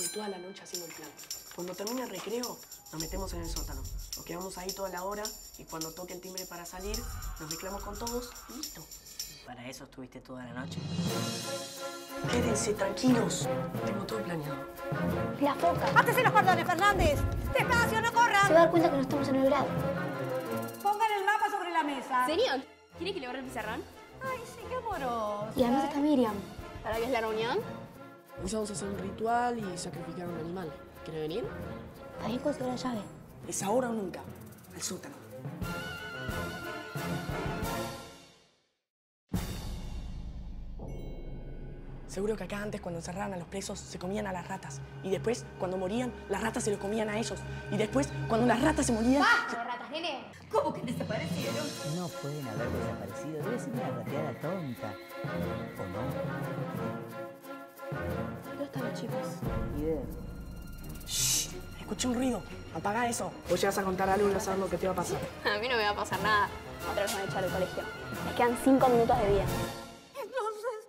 Estuve toda la noche haciendo el plan. Cuando termine el recreo, nos metemos en el sótano. Nos quedamos ahí toda la hora y cuando toque el timbre para salir, nos mezclamos con todos y listo. ¿Para eso estuviste toda la noche? Quédense tranquilos. Tengo todo planeado. La foca. ¡Hátese los cordones, Fernández! ¡Despacio, no Se va a corran! dar cuenta que no estamos en el grado. Pongan el mapa sobre la mesa. ¿Serio? ¿Quiere que le borre el pizarrón? Ay, sí, qué amoroso. Y además está Miriam. ¿Para qué es la reunión? Hoy vamos a hacer un ritual y sacrificar a un animal. ¿Quiere venir? Ahí consiguió la llave. Es ahora o nunca. Al sótano. Seguro que acá antes, cuando encerraban a los presos, se comían a las ratas. Y después, cuando morían, las ratas se los comían a ellos. Y después, cuando las ratas se morían... ratas, nene! ¿Cómo que desaparecieron? No pueden haber desaparecido. Debe ser una rateada tonta. ¿O no? ¿Dónde están los chicos? Idea. Shh, escuché un ruido. Apaga eso. Vos llegas a contar algo y no sabes lo que te va a pasar. A mí no me va a pasar nada. Otra vez me van a echar del colegio. Les quedan cinco minutos de día. Entonces,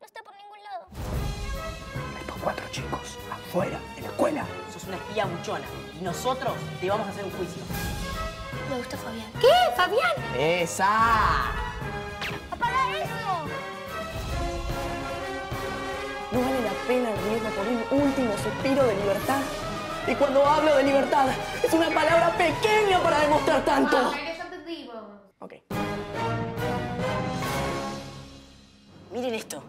No está por ningún lado. Estos cuatro chicos, afuera, en la escuela. Sos una espía buchona. Y nosotros te vamos a hacer un juicio. Me gusta Fabián. ¿qué, Fabián? ¡Esa! Suspiro de libertad. Y cuando hablo de libertad, es una palabra pequeña para demostrar tanto. Ok. Miren esto.